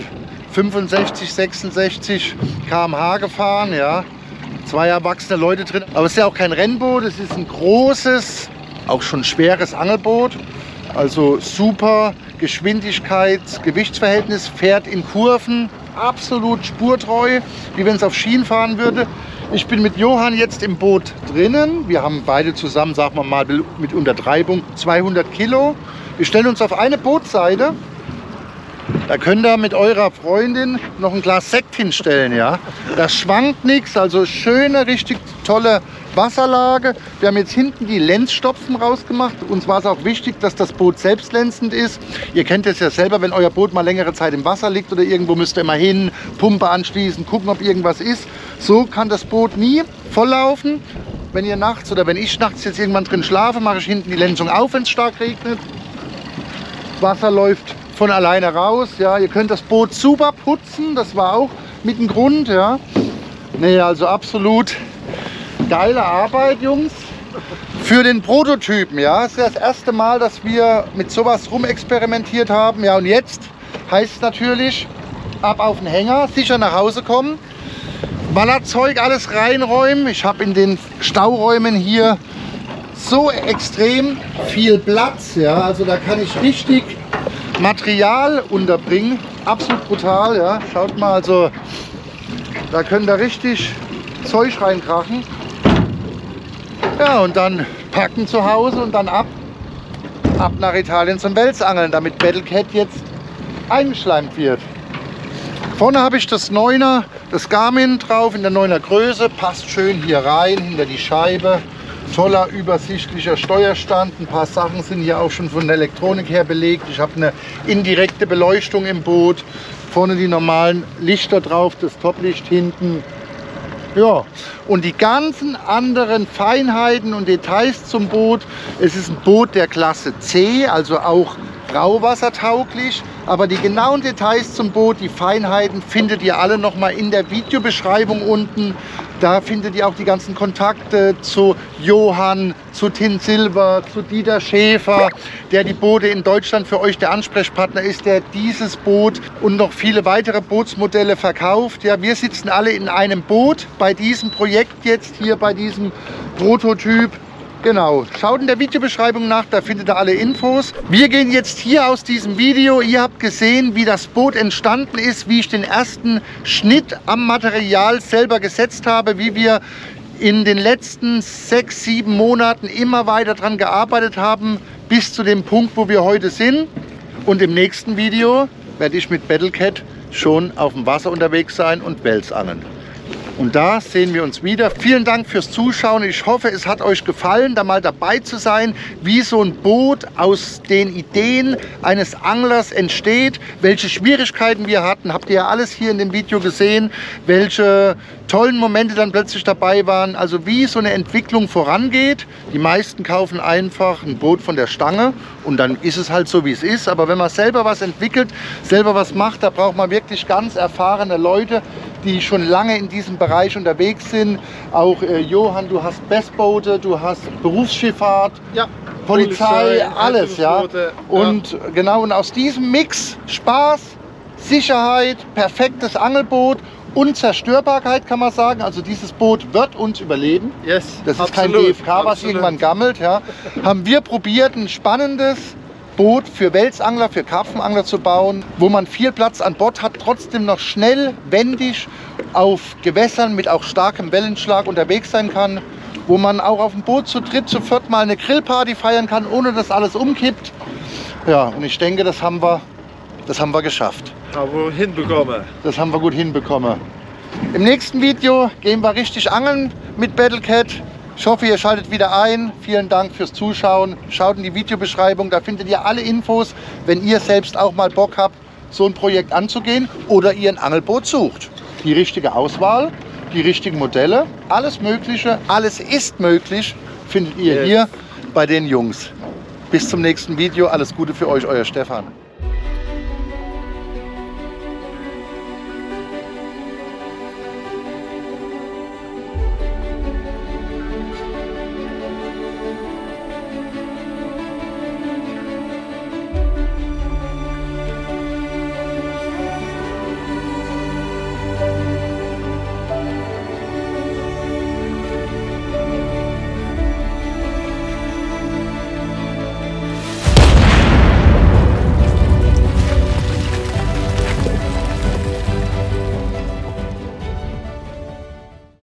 65, 66 km/h gefahren. Ja. Zwei erwachsene Leute drin. Aber es ist ja auch kein Rennboot. Es ist ein großes, auch schon schweres Angelboot. Also super Geschwindigkeits-, Gewichtsverhältnis. Fährt in Kurven absolut spurtreu, wie wenn es auf Schienen fahren würde. Ich bin mit Johann jetzt im Boot drinnen. Wir haben beide zusammen, sagen wir mal, mit Untertreibung 200 Kilo. Wir stellen uns auf eine Bootseite da könnt ihr mit eurer Freundin noch ein Glas Sekt hinstellen. Ja? Das schwankt nichts, also schöne, richtig tolle Wasserlage. Wir haben jetzt hinten die Lenzstopfen rausgemacht. Uns war es auch wichtig, dass das Boot selbstlenzend ist. Ihr kennt es ja selber, wenn euer Boot mal längere Zeit im Wasser liegt oder irgendwo müsst ihr immer hin, Pumpe anschließen, gucken, ob irgendwas ist. So kann das Boot nie volllaufen. Wenn ihr nachts oder wenn ich nachts jetzt irgendwann drin schlafe, mache ich hinten die Lenzung auf, wenn es stark regnet. Wasser läuft von alleine raus. Ja, ihr könnt das Boot super putzen, das war auch mit dem Grund. Ja. Nee, also absolut geile Arbeit, Jungs. Für den Prototypen, ja, es ist das erste Mal, dass wir mit sowas rumexperimentiert haben. Ja, und jetzt heißt es natürlich, ab auf den Hänger, sicher nach Hause kommen, Ballerzeug alles reinräumen. Ich habe in den Stauräumen hier so extrem viel Platz, ja, also da kann ich richtig Material unterbringen. Absolut brutal, ja. Schaut mal, also da können da richtig Zeug reinkrachen. Ja, und dann packen zu Hause und dann ab, ab nach Italien zum Welsangeln, damit Battlecat jetzt eingeschleimt wird. Vorne habe ich das 9er, das Garmin drauf in der 9er Größe, passt schön hier rein, hinter die Scheibe toller, übersichtlicher Steuerstand. Ein paar Sachen sind hier auch schon von der Elektronik her belegt. Ich habe eine indirekte Beleuchtung im Boot. Vorne die normalen Lichter drauf, das Toplicht hinten. Ja, und die ganzen anderen Feinheiten und Details zum Boot. Es ist ein Boot der Klasse C, also auch grauwassertauglich. Aber die genauen Details zum Boot, die Feinheiten, findet ihr alle nochmal in der Videobeschreibung unten. Da findet ihr auch die ganzen Kontakte zu Johann, zu Tin Silver, zu Dieter Schäfer, der die Boote in Deutschland für euch der Ansprechpartner ist, der dieses Boot und noch viele weitere Bootsmodelle verkauft. Ja, wir sitzen alle in einem Boot bei diesem Projekt jetzt hier, bei diesem Prototyp. Genau, schaut in der Videobeschreibung nach, da findet ihr alle Infos. Wir gehen jetzt hier aus diesem Video. Ihr habt gesehen, wie das Boot entstanden ist, wie ich den ersten Schnitt am Material selber gesetzt habe, wie wir in den letzten sechs, sieben Monaten immer weiter daran gearbeitet haben, bis zu dem Punkt, wo wir heute sind. Und im nächsten Video werde ich mit Battlecat schon auf dem Wasser unterwegs sein und Wels angeln. Und da sehen wir uns wieder. Vielen Dank fürs Zuschauen. Ich hoffe, es hat euch gefallen, da mal dabei zu sein, wie so ein Boot aus den Ideen eines Anglers entsteht, welche Schwierigkeiten wir hatten. Habt ihr ja alles hier in dem Video gesehen, welche tollen Momente dann plötzlich dabei waren. Also wie so eine Entwicklung vorangeht. Die meisten kaufen einfach ein Boot von der Stange und dann ist es halt so, wie es ist. Aber wenn man selber was entwickelt, selber was macht, da braucht man wirklich ganz erfahrene Leute, die schon lange in diesem Bereich unterwegs sind. Auch äh, Johann, du hast Bestboote, du hast Berufsschifffahrt. Ja. Polizei, Polizei, alles, ja. Rettungsboote, ja. Und genau, und aus diesem Mix Spaß, Sicherheit, perfektes Angelboot, Unzerstörbarkeit kann man sagen. Also dieses Boot wird uns überleben. Yes, Das ist kein absolut, GFK, was absolut. irgendwann gammelt. Ja. Haben wir probiert, ein spannendes Boot für Welsangler, für Karpfenangler zu bauen, wo man viel Platz an Bord hat, trotzdem noch schnell, wendig auf Gewässern mit auch starkem Wellenschlag unterwegs sein kann, wo man auch auf dem Boot zu dritt, zu viert mal eine Grillparty feiern kann, ohne dass alles umkippt. Ja, und ich denke, das haben wir, das haben wir geschafft. Aber hinbekommen. Das haben wir gut hinbekommen. Im nächsten Video gehen wir richtig angeln mit Battlecat. Ich hoffe, ihr schaltet wieder ein. Vielen Dank fürs Zuschauen. Schaut in die Videobeschreibung, da findet ihr alle Infos, wenn ihr selbst auch mal Bock habt, so ein Projekt anzugehen oder ihr ein Angelboot sucht. Die richtige Auswahl, die richtigen Modelle, alles Mögliche, alles ist möglich, findet ihr Yes. hier bei den Jungs. Bis zum nächsten Video. Alles Gute für euch, euer Stefan.